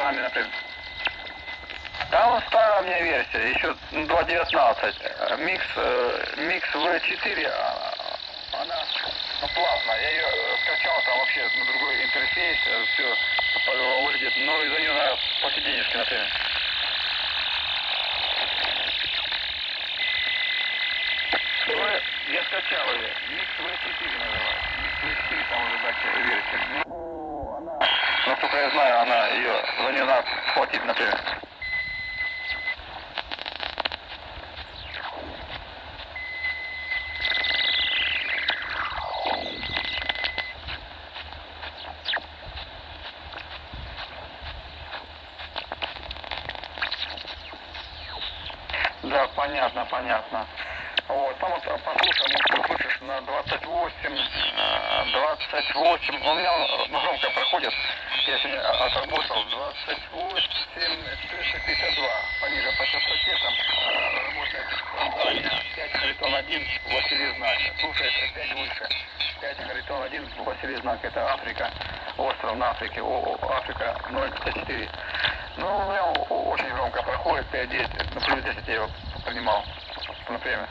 программе, например. Там старая меня версия, еще 2.19. Э, Микс, э, Mix V4, а, она ну, платная. Я ее э, скачал, там вообще на другой интерфейс, все выглядит. Но из-за нее надо платить денежки, например. Я скачал ее. Mix V4 называется. Mix V4, там уже дальше версия. Ну, она... Насколько я знаю, она нее надо платить, например. Да, понятно, понятно. Вот, там вот послушай, может, слышишь на 28, э, 28, у меня он громко проходит, я сегодня отработал. 28, 452, пониже по частоте, там э, работает компания 5 харитон 1, Василий Знак, слушает 5 выше, 5 харитон 1, Василий Знак, это Африка, остров на Африке, О, Африка 054. Ну, у меня очень громко проходит 5-10, ну, плюс 10 я его принимал, например.